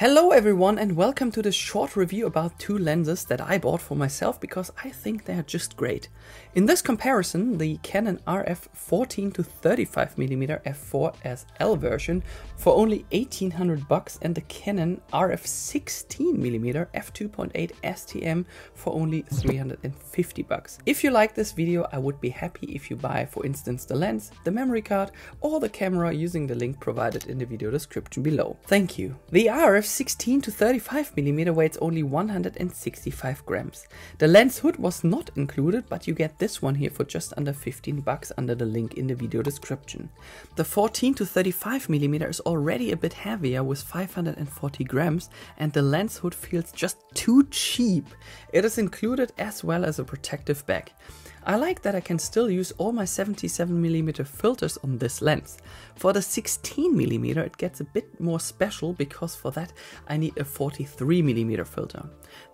Hello everyone and welcome to this short review about two lenses that I bought for myself because I think they are just great. In this comparison, the Canon RF 14 to 35mm f4SL version for only 1800 bucks and the Canon RF 16mm f2.8 STM for only 350 bucks. If you like this video, I would be happy if you buy for instance the lens, the memory card or the camera using the link provided in the video description below. Thank you. The RF 16 to 35 mm weighs only 165 grams. The lens hood was not included, but you get this one here for just under 15 bucks under the link in the video description. The 14 to 35 mm is already a bit heavier with 540 grams and the lens hood feels just too cheap. It is included as well as a protective bag. I like that I can still use all my 77mm filters on this lens. For the 16mm it gets a bit more special because for that I need a 43mm filter.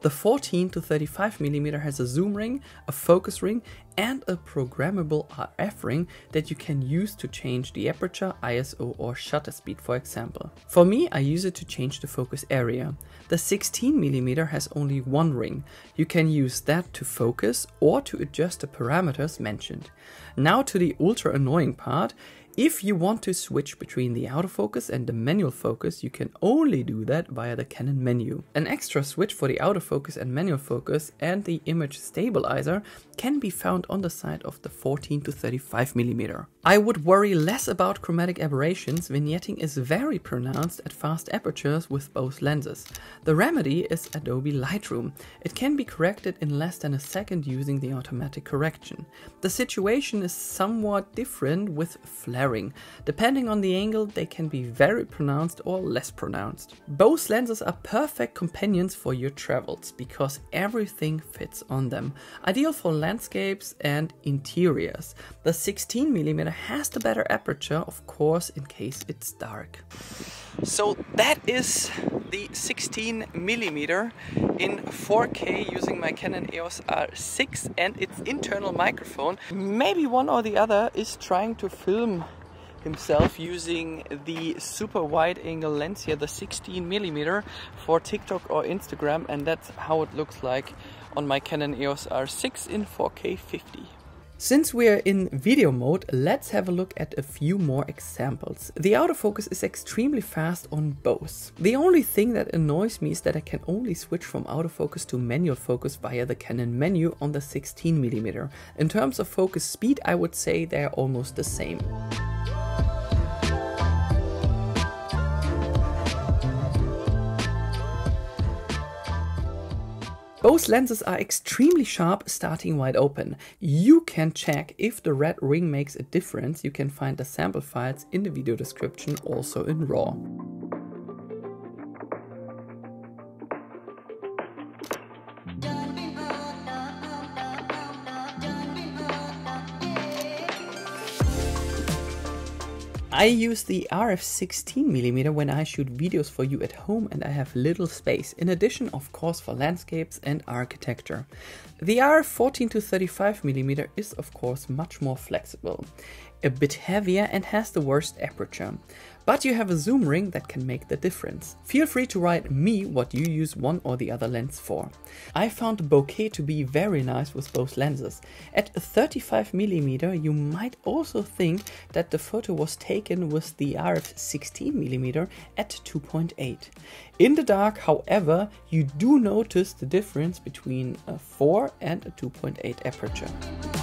The 14 to 35mm has a zoom ring, a focus ring and a programmable RF ring that you can use to change the aperture, ISO or shutter speed for example. For me I use it to change the focus area. The 16mm has only one ring. You can use that to focus or to adjust the parameters mentioned. Now to the ultra annoying part. If you want to switch between the autofocus and the manual focus, you can only do that via the Canon menu. An extra switch for the autofocus and manual focus and the image stabilizer can be found on the side of the 14 to 35 mm. I would worry less about chromatic aberrations, vignetting is very pronounced at fast apertures with both lenses. The remedy is Adobe Lightroom. It can be corrected in less than a second using the automatic correction. The situation is somewhat different with Depending on the angle, they can be very pronounced or less pronounced. Both lenses are perfect companions for your travels because everything fits on them. Ideal for landscapes and interiors. The 16mm has the better aperture, of course, in case it's dark. So that is the 16 millimeter in 4K using my Canon EOS R6 and its internal microphone. Maybe one or the other is trying to film himself using the super wide angle lens here, the 16 millimeter for TikTok or Instagram and that's how it looks like on my Canon EOS R6 in 4K 50. Since we're in video mode, let's have a look at a few more examples. The autofocus is extremely fast on both. The only thing that annoys me is that I can only switch from autofocus to manual focus via the Canon menu on the 16mm. In terms of focus speed, I would say they're almost the same. Both lenses are extremely sharp starting wide open. You can check if the red ring makes a difference. You can find the sample files in the video description also in RAW. I use the RF 16mm when I shoot videos for you at home and I have little space, in addition of course for landscapes and architecture. The RF 14 to 35mm is of course much more flexible, a bit heavier and has the worst aperture. But you have a zoom ring that can make the difference. Feel free to write me what you use one or the other lens for. I found bokeh to be very nice with both lenses. At 35mm you might also think that the photo was taken with the RF 16mm at 2.8. In the dark however you do notice the difference between a 4 and a 2.8 aperture.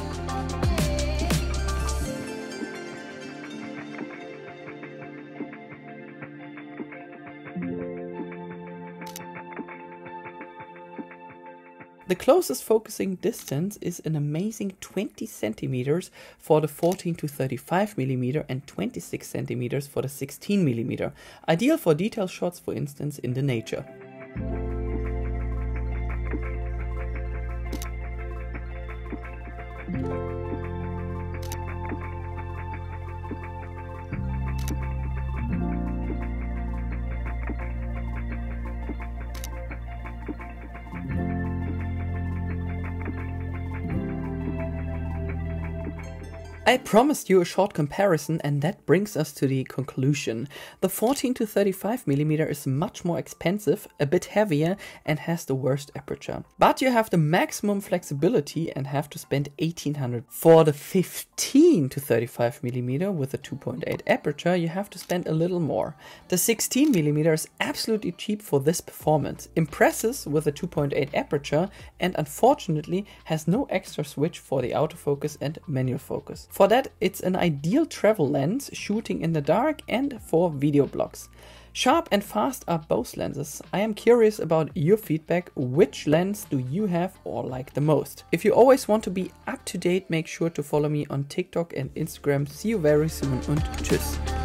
The closest focusing distance is an amazing 20 centimeters for the 14 to 35 millimeter and 26 centimeters for the 16 millimeter, ideal for detail shots for instance in the nature. I promised you a short comparison and that brings us to the conclusion. The 14 to 35mm is much more expensive, a bit heavier and has the worst aperture. But you have the maximum flexibility and have to spend 1800. For the 15 to 35mm with a 2.8 aperture you have to spend a little more. The 16mm is absolutely cheap for this performance, impresses with a 2.8 aperture and unfortunately has no extra switch for the autofocus and manual focus. For that, it's an ideal travel lens, shooting in the dark and for video blogs. Sharp and fast are both lenses. I am curious about your feedback. Which lens do you have or like the most? If you always want to be up to date, make sure to follow me on TikTok and Instagram. See you very soon and tschüss.